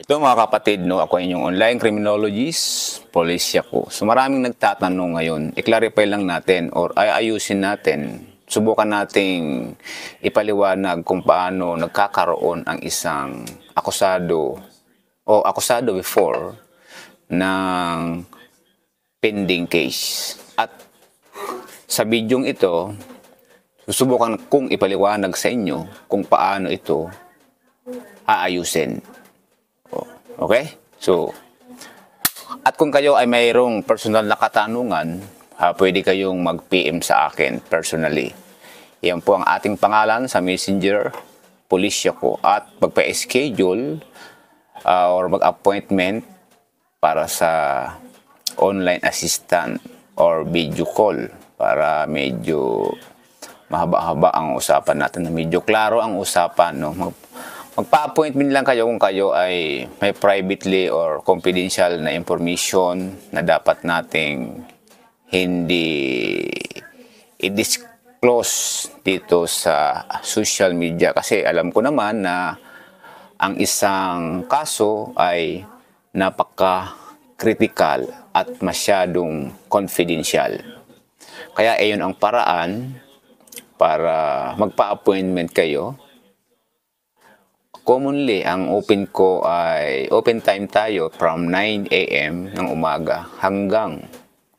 Ito mga kapatid, no, ako inyong online criminologist, polisya ko. So maraming nagtatanong ngayon, i-clarify lang natin or ayusin natin, subukan nating ipaliwanag kung paano nagkakaroon ang isang akusado o akusado before ng pending case. At sa bidyong ito, susubukan kong ipaliwanag sa inyo kung paano ito aayusin. Okay? So, at kung kayo ay mayroong personal na katanungan, ha, pwede kayong mag-PM sa akin personally. Yan po ang ating pangalan sa Messenger, Pulisya ko. At magpa-schedule uh, or mag-appointment para sa online assistant or video call para medyo mahaba-haba ang usapan natin, medyo klaro ang usapan. No? Mag- Magpa-appointment lang kayo kung kayo ay may privately or confidential na information na dapat nating hindi i-disclose dito sa social media kasi alam ko naman na ang isang kaso ay napaka-critical at masyadong confidential. Kaya ayon ang paraan para magpa-appointment kayo Commonly, ang open ko ay open time tayo from 9 a.m. ng umaga hanggang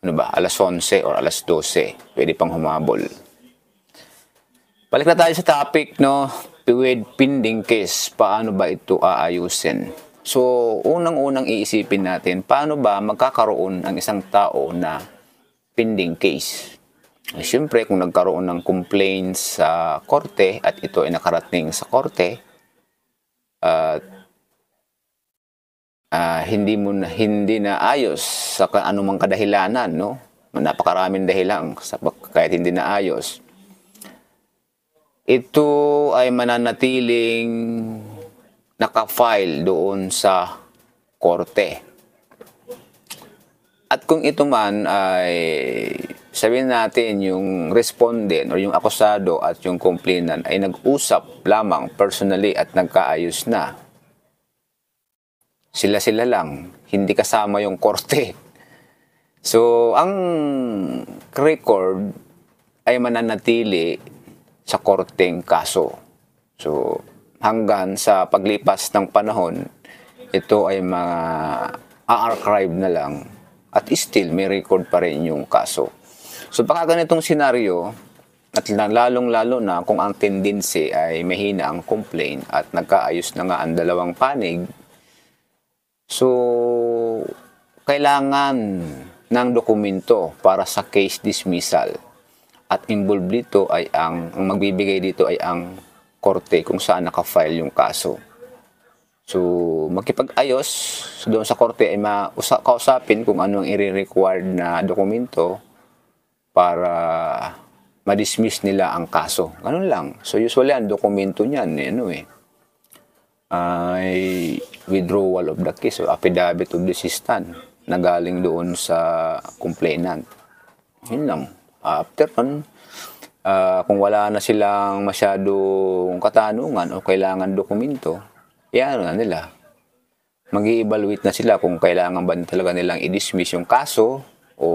ano ba, alas 11 or alas 12. Pwede pang humabol. Balik na tayo sa topic, no? With pending case, paano ba ito aayusin? So, unang-unang iisipin natin, paano ba magkakaroon ang isang tao na pending case? Siyempre, kung nagkaroon ng complaints sa korte at ito ay nakarating sa korte, at uh, hindi mo na, hindi na ayos sa anumang kadahilanan, no? Napakaraming dahilan sa kahit hindi na ayos. Ito ay mananatiling naka-file doon sa korte. At kung ito man ay sabihin natin yung respondent or yung akusado at yung complainant ay nag-usap lamang personally at nagkaayos na. Sila-sila lang, hindi kasama yung korte. So, ang record ay mananatili sa korteng kaso. So, hanggang sa paglipas ng panahon, ito ay mga archive na lang at still may record pa rin yung kaso. So baka ganitong senaryo, at lalong-lalo na kung ang tendency ay mahina ang complaint at nagkaayos na nga ang dalawang panig, so kailangan ng dokumento para sa case dismissal. At involved dito ay ang, ang magbibigay dito ay ang korte kung saan nakafile yung kaso. So, magkipag-ayos doon sa korte ay kausapin kung ano ang i-required na dokumento para ma-dismiss nila ang kaso. Ganun lang. So usually ang dokumento niyan, eh, ano eh, ay withdrawal of the case o affidavit of desistance na galing doon sa complainant. Yun lang. After nun, uh, kung wala na silang masyadong katanungan o kailangan dokumento, yan na nila. mag evaluate na sila kung kailangan ba talaga nilang i-dismiss yung kaso o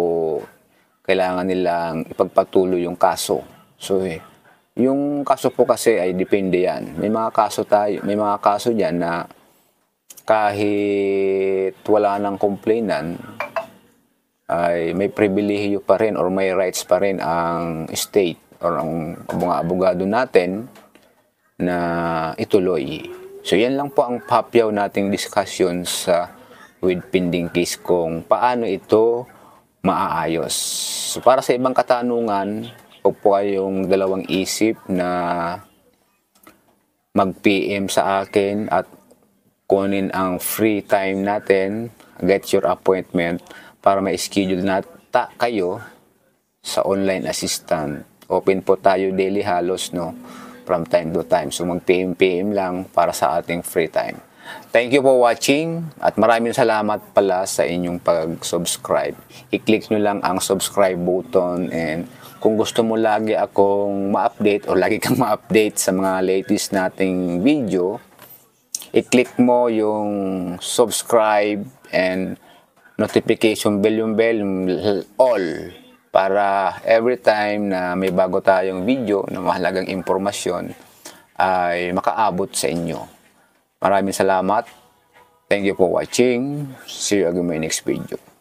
kailangan nilang ipagpatuloy yung kaso. So, eh, yung kaso po kasi ay depende yan. May mga kaso tayo, may mga kaso diyan na kahit wala nang complainant, ay may pribilehiyo pa rin or may rights pa rin ang state or ang mga abogado natin na ituloy. So yan lang po ang papyaw nating discussion sa with pending case kung paano ito maaayos. So para sa ibang katanungan, huwag po kayong dalawang isip na mag-PM sa akin at kunin ang free time natin, get your appointment para ma-schedule na kayo sa online assistant. Open po tayo daily halos no from time to time. So mag-PM PM lang para sa ating free time. Thank you for watching at maraming salamat pala sa inyong pag-subscribe. I-click nyo lang ang subscribe button and kung gusto mo lagi akong ma-update o lagi kang ma-update sa mga latest nating video, i-click mo yung subscribe and notification bell yung bell, all para every time na may bago tayong video na mahalagang impormasyon ay makaabot sa inyo. Maraming salamat. Thank you for watching. See you again in my next video.